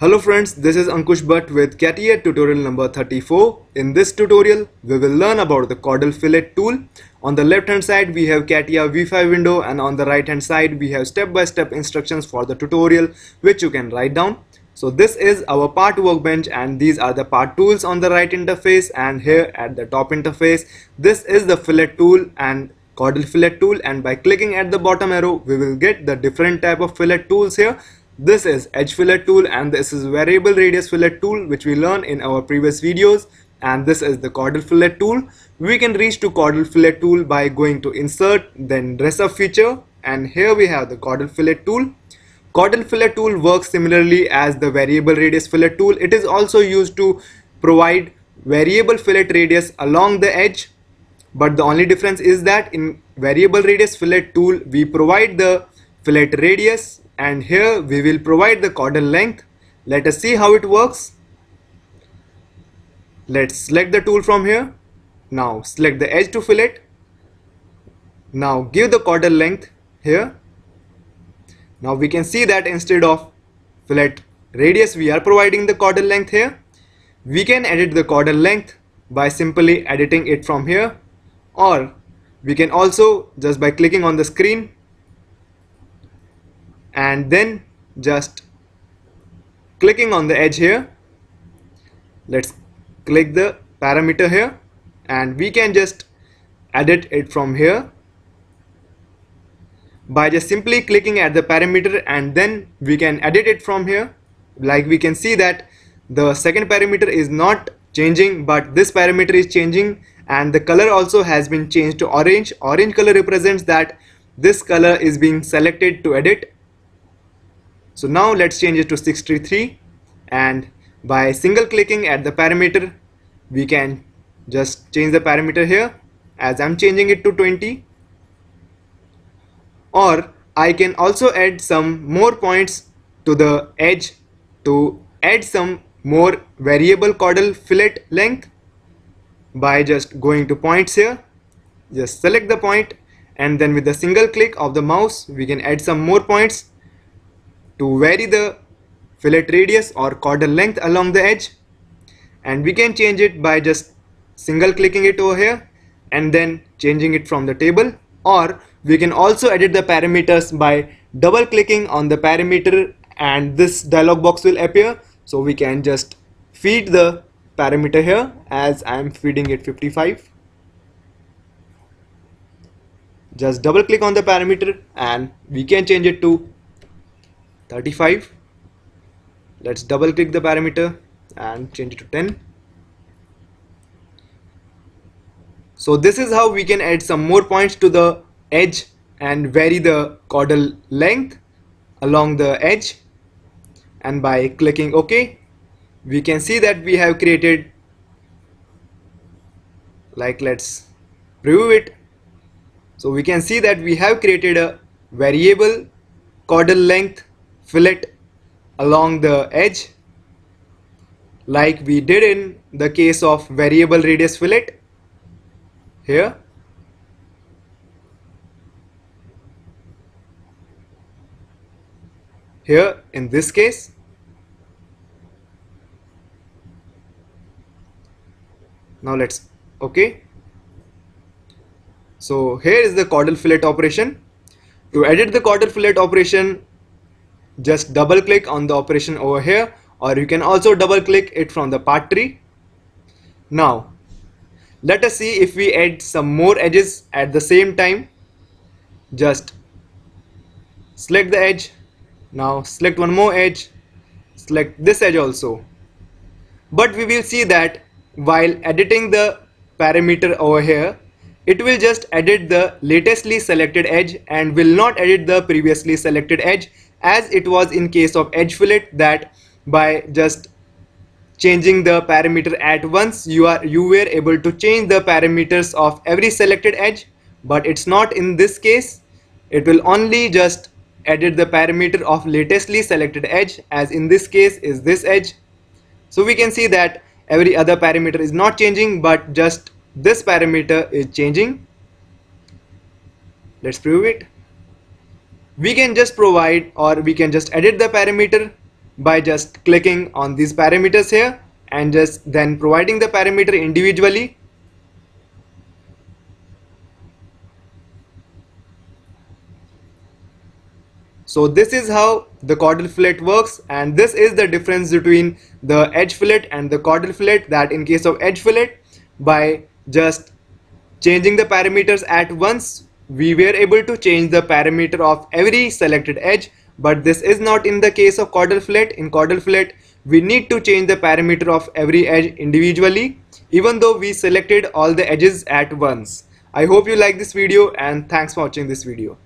Hello friends, this is Ankush Bhat with CATIA tutorial number 34. In this tutorial, we will learn about the chordal fillet tool. On the left hand side, we have CATIA V5 window and on the right hand side, we have step-by-step -step instructions for the tutorial which you can write down. So this is our part workbench and these are the part tools on the right interface and here at the top interface, this is the fillet tool and chordal fillet tool and by clicking at the bottom arrow, we will get the different type of fillet tools here this is edge fillet tool and this is variable radius fillet tool which we learned in our previous videos and this is the chordal fillet tool. We can reach to chordal fillet tool by going to insert then dress up feature and here we have the chordal fillet tool. Chordal fillet tool works similarly as the variable radius fillet tool. It is also used to provide variable fillet radius along the edge but the only difference is that in variable radius fillet tool we provide the fillet radius and here we will provide the chordal length. Let us see how it works. Let's select the tool from here. Now select the edge to fillet now give the chordal length here. Now we can see that instead of fillet radius we are providing the chordal length here. We can edit the chordal length by simply editing it from here. Or we can also just by clicking on the screen and then just clicking on the edge here. Let's click the parameter here and we can just edit it from here. By just simply clicking at the parameter and then we can edit it from here. Like we can see that the second parameter is not changing but this parameter is changing and the color also has been changed to orange. Orange color represents that this color is being selected to edit so now let's change it to 63 and by single clicking at the parameter we can just change the parameter here. As I'm changing it to 20 or I can also add some more points to the edge to add some more variable chordal fillet length by just going to points here. Just select the point and then with a single click of the mouse we can add some more points to vary the fillet radius or chordal length along the edge. And we can change it by just single clicking it over here and then changing it from the table. Or we can also edit the parameters by double clicking on the parameter and this dialog box will appear. So we can just feed the parameter here as I am feeding it 55 just double click on the parameter and we can change it to 35 let's double click the parameter and change it to 10 so this is how we can add some more points to the edge and vary the chordal length along the edge. And by clicking OK we can see that we have created like let's preview it. So we can see that we have created a variable chordal length fillet along the edge like we did in the case of variable radius fillet. Here here in this case now let's okay. So here is the chordal fillet operation. To edit the chordal fillet operation just double click on the operation over here or you can also double click it from the part tree. Now let us see if we add some more edges at the same time. Just select the edge. Now select one more edge. Select this edge also. But we will see that while editing the parameter over here it will just edit the latestly selected edge and will not edit the previously selected edge as it was in case of edge fillet that by just changing the parameter at once you are you were able to change the parameters of every selected edge. But it's not in this case. It will only just edit the parameter of latestly selected edge as in this case is this edge. So we can see that every other parameter is not changing but just this parameter is changing. Let's prove it we can just provide or we can just edit the parameter by just clicking on these parameters here and just then providing the parameter individually. So this is how the chordal fillet works and this is the difference between the edge fillet and the chordal fillet that in case of edge fillet by just changing the parameters at once we were able to change the parameter of every selected edge but this is not in the case of chordal fillet. In chordal fillet we need to change the parameter of every edge individually even though we selected all the edges at once. I hope you like this video and thanks for watching this video